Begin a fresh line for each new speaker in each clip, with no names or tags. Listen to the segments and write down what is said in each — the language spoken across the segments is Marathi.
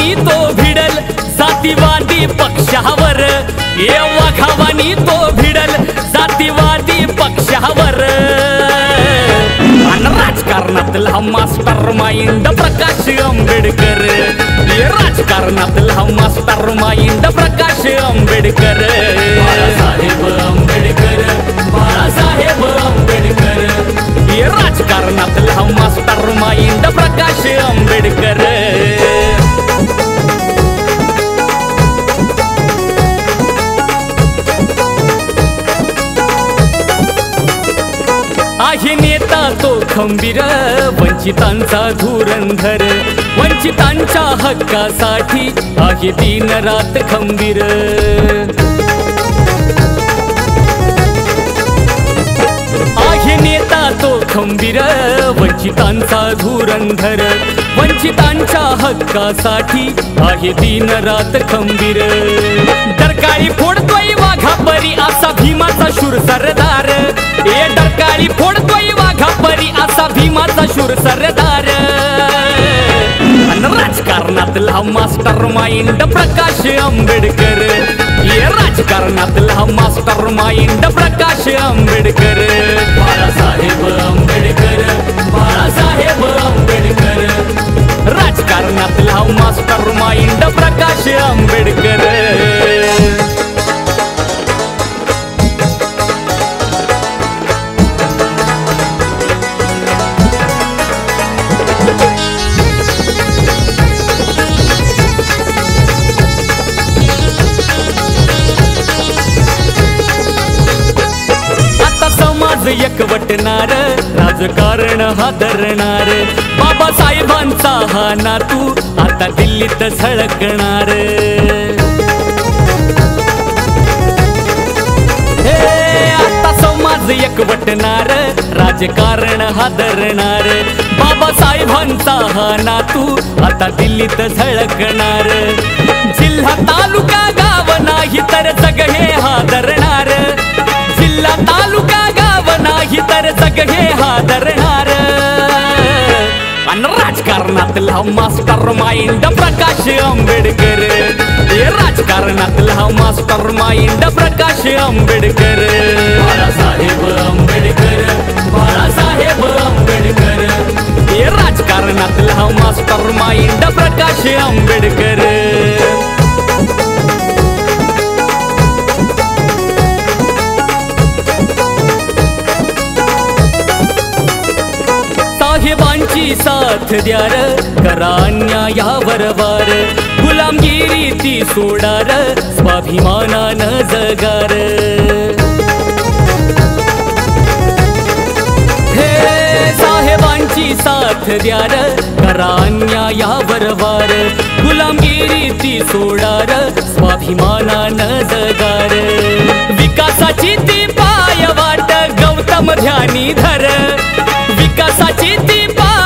वाघावानी तो भिडल जातीवादी पक्षावर. ये वाघावानी तो भिडल जातीवादी पक्षावर. राजकारणातला मास्टर माइंड प्रकाश आंबेडकर. हे राजकारणातला मास्टर माइंड प्रकाश आंबेडकर. बाळासाहेब आंबेडकर बाळासाहेब आंबेडकर. हे राजकारणातला मास्टर माइंड प्रकाश आंबेडकर. खंबीर वंचितांचा धुरंधर वंचितांच्या हक्कासाठी आहे दिन रात खंबीर. आहे नेता तो खंबीर वंचितांचा धुरंधर वंचितांच्या हक्कासाठी आहे दिन रात खंबीर. डरकाळी फोडतोय वाघा परी असा भीमाचा शूर सरदार ए डरकाळी फोडतोय वाघा माझा शूर सरदार. अन राजकारणातला मास्टर माइंड प्रकाश आंबेडकर. हे राजकारणातला मास्टर माइंड प्रकाश आंबेडकर. बाळासाहेब आंबेडकर बाळासाहेब आंबेडकर. राजकारणातला मास्टर माइंड प्रकाश आंबेडकर. एकवटणार राजकारण हादरणार. बाबासाहेबांचा हा नातू आता दिल्लीत झळकणार. आता समाज एकवटणार राजकारण हादरणार. बाबासाहेबांचा हा नातू आता दिल्लीत झळकणार. जिल्हा तालुका गाव नाही तर जग हे हादरणार. जिल्हा तालुका नाही तर जग हे हादरणार अन राजकारणातला मास्टर माइंड प्रकाश आंबेडकर. हे राजकारणातला मास्टर माइंड प्रकाश आंबेडकर. बाळासाहेब आंबेडकर बाळासाहेब आंबेडकर. हे राजकारणातला मास्टर माइंड प्रकाश आंबेडकर. साथ द्यार करा न्यायावर वार. गुलामगिरी ती सोडार स्वाभिमानानं जगार. हे साहेबांची साथ द्यार करा न्यायावर वार. गुलामगिरी ती सोडार स्वाभिमानानं जगार. विकासाची ती पाय वाट गौतम ध्यानी धर. विकासाची ती पाय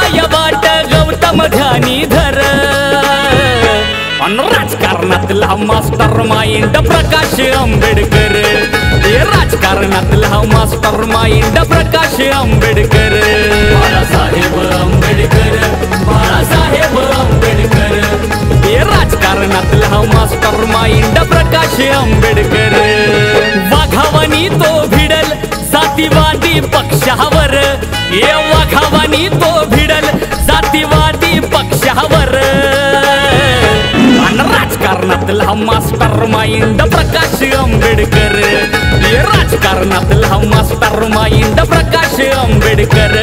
गौतम ध्यानी धर. अन राजकारणातला मास्टर माइंड प्रकाश आंबेडकर. राजकारणातला मास्टर माइंड प्रकाश आंबेडकर. बाळासाहेब आंबेडकर बाळासाहेब आंबेडकर. हे राजकारणातला मास्टर माइंड प्रकाश आंबेडकर. वाघावानी तो भिडल जातीवादी पक्षावर. ये वाघावानी तो भिडल जातीवादी पक्षावर. आणि राजकारणातला मास्टर माइंड प्रकाश आंबेडकर. राजकारणातला मास्टर माइंड प्रकाश आंबेडकर.